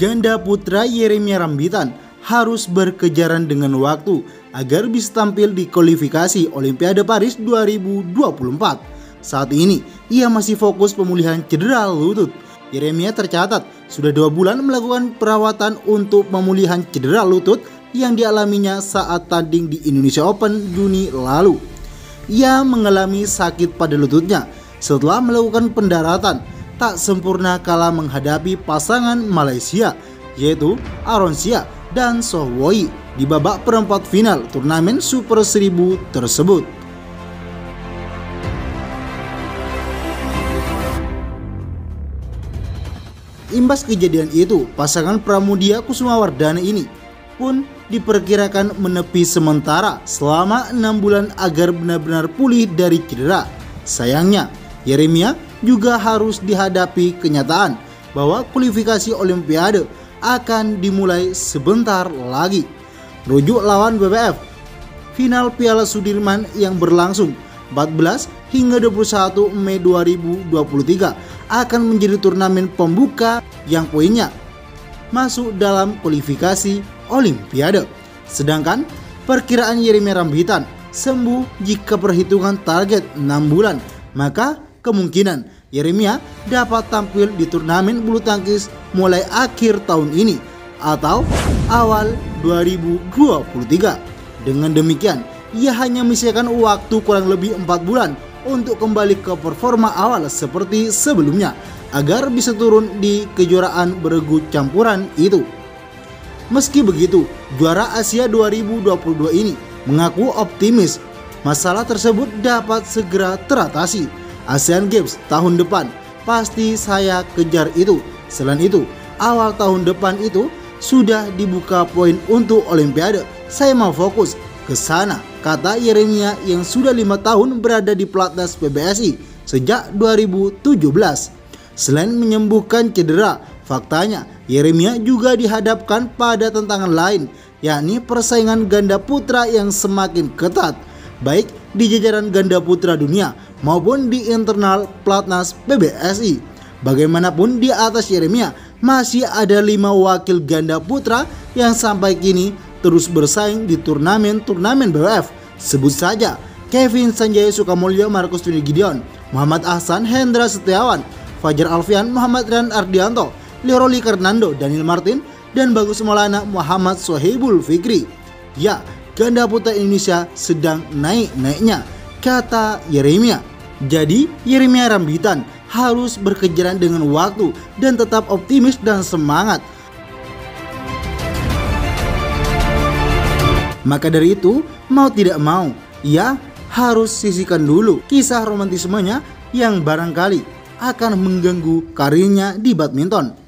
Ganda putra Yeremia Rambitan harus berkejaran dengan waktu agar bisa tampil di kualifikasi Olimpiade Paris 2024. Saat ini, ia masih fokus pemulihan cedera lutut. Yeremia tercatat sudah dua bulan melakukan perawatan untuk pemulihan cedera lutut yang dialaminya saat tanding di Indonesia Open Juni lalu. Ia mengalami sakit pada lututnya setelah melakukan pendaratan tak sempurna kala menghadapi pasangan Malaysia yaitu Aronsia dan Sohwoi di babak perempat final turnamen Super 1000 tersebut. Imbas kejadian itu, pasangan Pramudia Kusumawardana ini pun diperkirakan menepi sementara selama enam bulan agar benar-benar pulih dari cedera. Sayangnya, Yeremia juga harus dihadapi kenyataan bahwa kualifikasi Olimpiade akan dimulai sebentar lagi. Rujuk lawan BBF, final Piala Sudirman yang berlangsung 14 hingga 21 Mei 2023 akan menjadi turnamen pembuka yang poinnya masuk dalam kualifikasi Olimpiade. Sedangkan perkiraan Yeremia Rambitan sembuh jika perhitungan target 6 bulan, maka kemungkinan Yeremia dapat tampil di turnamen bulu tangkis mulai akhir tahun ini atau awal 2023. Dengan demikian, ia hanya menyisakan waktu kurang lebih 4 bulan untuk kembali ke performa awal seperti sebelumnya agar bisa turun di kejuaraan beregu campuran itu. Meski begitu, juara Asia 2022 ini mengaku optimis masalah tersebut dapat segera teratasi. ASEAN Games tahun depan pasti saya kejar itu. Selain itu, awal tahun depan itu sudah dibuka poin untuk Olimpiade. Saya mau fokus ke sana, kata Yeremia yang sudah lima tahun berada di pelatnas PBSI sejak 2017. Selain menyembuhkan cedera, faktanya Yeremia juga dihadapkan pada tantangan lain, yakni persaingan ganda putra yang semakin ketat, baik di jajaran ganda putra dunia maupun di internal pelatnas PBSI. Bagaimanapun di atas Yeremia masih ada lima wakil ganda putra yang sampai kini terus bersaing di turnamen-turnamen BWF. Sebut saja Kevin Sanjaya Sukamulyo, Markus Tuni Gideon, Muhammad Ahsan, Hendra Setiawan, Fajar Alfian, Muhammad Ran Ardianto, Leoroli Fernando, Daniel Martin, dan Bagus Maulana Muhammad Sohibul Fikri. Ya, ganda putra Indonesia sedang naik-naiknya, kata Yeremia. Jadi, Yeremia Rambitan harus berkejaran dengan waktu dan tetap optimis dan semangat Maka dari itu, mau tidak mau, ia harus sisihkan dulu kisah romantismenya yang barangkali akan mengganggu karirnya di badminton.